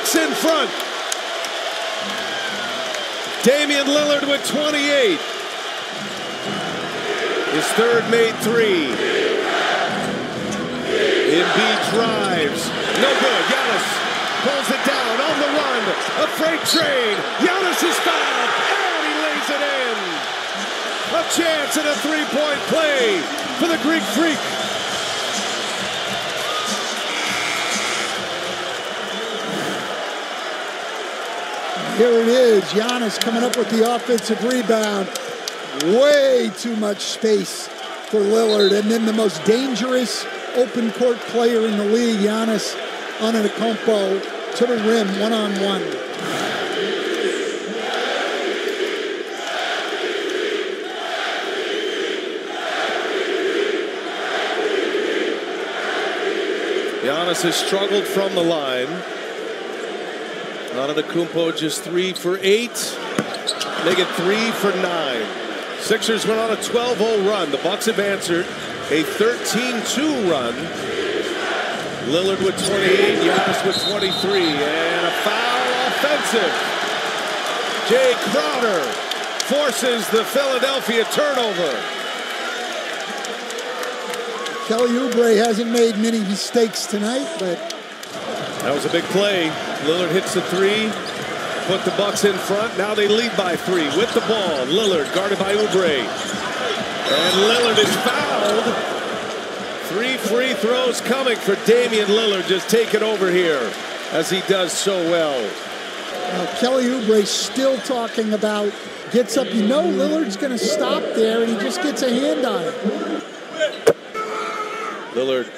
Bucks in front. Damian Lillard with 28. His third made three. Embiid drives. No good. Giannis pulls it down on the run. A freight train. Giannis is fouled. And he lays it in. A chance at a three-point play for the Greek Freak. Here it is. Giannis coming up with the offensive rebound. Way too much space for Lillard. And then the most dangerous open court player in the league, Giannis Antetokounmpo, to the rim, one-on-one. Giannis has struggled from the line. Antetokounmpo just three for eight. Make it three for nine. Sixers went on a 12-0 run. The Bucks have answered a 13-2 run. Lillard with 28, Giannis with 23, and a foul offensive. Jae Crowder forces the Philadelphia turnover. Kelly Oubre hasn't made many mistakes tonight, but that was a big play. Lillard hits the three, put the Bucks in front. Now they lead by three with the ball. Lillard guarded by Oubre. And Lillard is fouled. Three free throws coming for Damian Lillard. Just take it over here as he does so well. Now, Kelly Oubre still talking about gets up. You know Lillard's going to stop there, and he just gets a hand on it. Lillard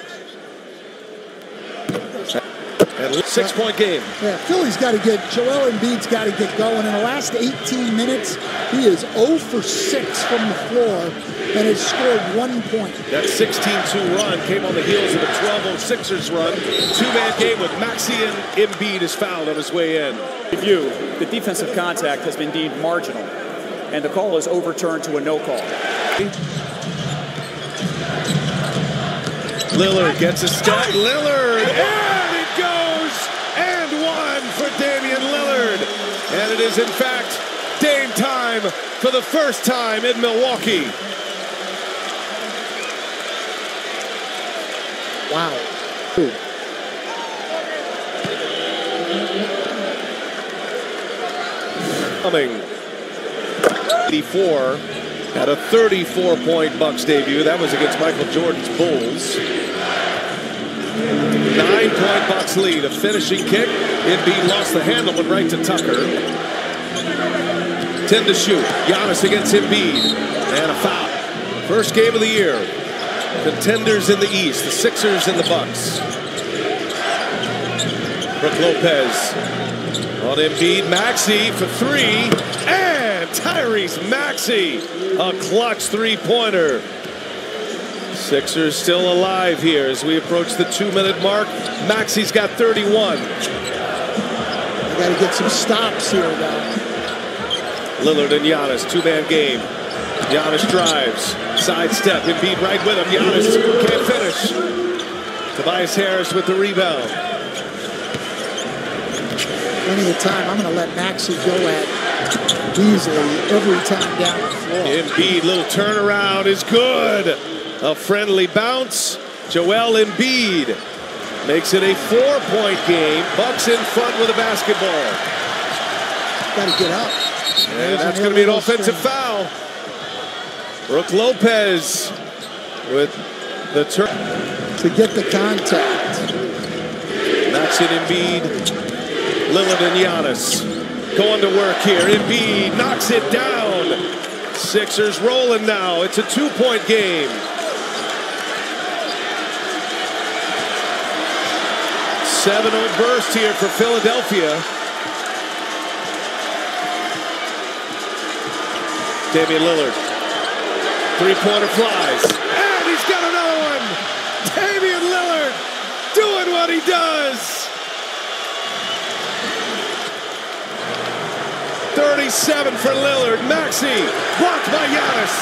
and six point game. Yeah, Philly's got to get, Joel Embiid's got to get going. In the last 18 minutes, he is 0 for 6 from the floor and has scored one point. That 16-2 run came on the heels of a 12-0 Sixers run. Two-man game with Maxey and Embiid is fouled on his way in. Review, the defensive contact has been deemed marginal, and the call is overturned to a no call. Lillard gets a step. Lillard, and it goes and one for Damian Lillard. And it is, in fact, Dame time for the first time in Milwaukee. Wow. Coming. 84 had a 34-point Bucks debut. That was against Michael Jordan's Bulls. Nine-point Bucks lead. A finishing kick. Embiid lost the handle, went right to Tucker. 10 to shoot. Giannis against Embiid. And a foul. First game of the year. Contenders in the East. The Sixers and the Bucks. Brook Lopez on Embiid. Maxey for three. And Tyrese Maxey. A clutch three-pointer. Sixers still alive here as we approach the two-minute mark. Maxey's got 31. You got to get some stops here, though. Lillard and Giannis, two-man game. Giannis drives, sidestep, Embiid right with him. Giannis can't finish. Tobias Harris with the rebound. Plenty of time. I'm going to let Maxey go at Beasley every time down the floor. Embiid, little turnaround is good. A friendly bounce. Joel Embiid makes it a four-point game. Bucks in front with a basketball. Got to get up. And that's going to be an offensive foul. Brook Lopez with the turn. To get the contact. Maxey and Embiid. Lillard and Giannis going to work here. Embiid knocks it down. Sixers rolling now. It's a two-point game. 7-0 burst here for Philadelphia. Damian Lillard. Three-pointer flies. And he's got another one. Damian Lillard doing what he does. 37 for Lillard. Maxey blocked by Giannis.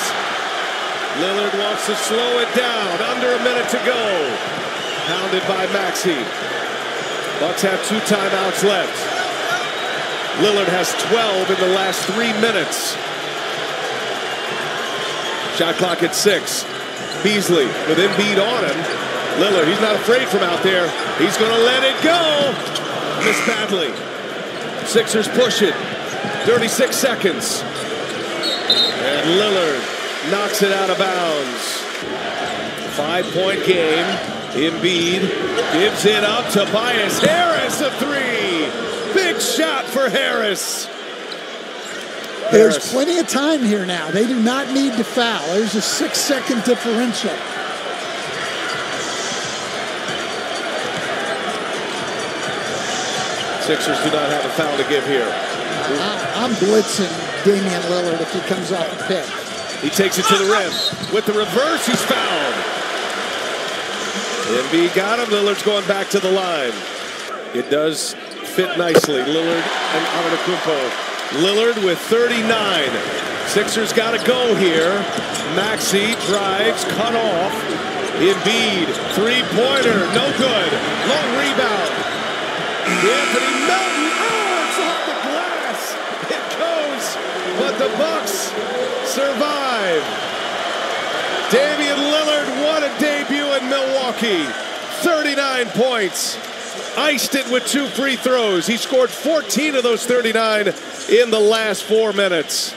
Lillard wants to slow it down. Under a minute to go. Pounded by Maxey. Bucks have two timeouts left. Lillard has 12 in the last three minutes. Shot clock at six. Beasley with Embiid on him. Lillard, he's not afraid from out there. He's going to let it go. Miss badly. Sixers push it. 36 seconds. And Lillard knocks it out of bounds. Five point game. Embiid gives it up. To Tobias Harris, a three. Big shot for Harris. There's Harris. plenty of time here now. They do not need to foul. There's a six second differential. Sixers do not have a foul to give here. I, I'm blitzing Damian Lillard if he comes off the pick. He takes it to the rim. With the reverse, he's fouled. Embiid got him. Lillard's going back to the line. It does fit nicely. Lillard and Antetokounmpo. Lillard with 39. Sixers got to go here. Maxey drives, cut off. Embiid, three-pointer, no good. Long rebound. Anthony Melton, oh, it's off the glass. It goes, but the Bucks survive. Damian Milwaukee. 39 points. Iced it with two free throws. He scored 14 of those 39 in the last four minutes.